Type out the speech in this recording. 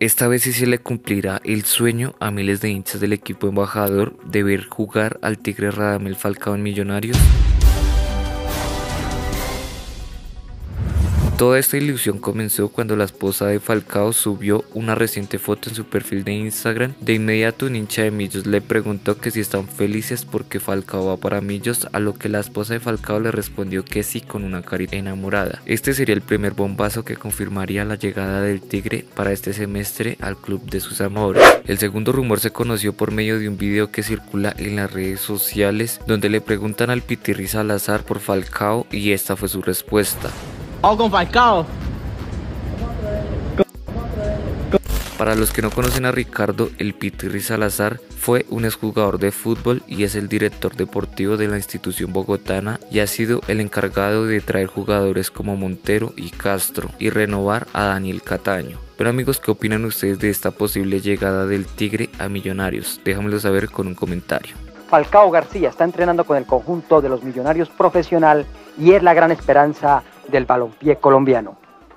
Esta vez sí se le cumplirá el sueño a miles de hinchas del equipo embajador de ver jugar al Tigre Radamel Falcao en Millonarios. Toda esta ilusión comenzó cuando la esposa de Falcao subió una reciente foto en su perfil de Instagram. De inmediato un hincha de Millos le preguntó que si están felices porque Falcao va para Millos, a lo que la esposa de Falcao le respondió que sí con una carita enamorada. Este sería el primer bombazo que confirmaría la llegada del Tigre para este semestre al club de sus amores. El segundo rumor se conoció por medio de un video que circula en las redes sociales donde le preguntan al Pitirri Salazar por Falcao y esta fue su respuesta. Con Falcao. Para los que no conocen a Ricardo, el Pitirri Salazar fue un exjugador de fútbol y es el director deportivo de la institución bogotana y ha sido el encargado de traer jugadores como Montero y Castro y renovar a Daniel Cataño. Pero amigos, ¿qué opinan ustedes de esta posible llegada del Tigre a Millonarios? Déjamelo saber con un comentario. Falcao García está entrenando con el conjunto de los Millonarios profesional y es la gran esperanza del balompié colombiano.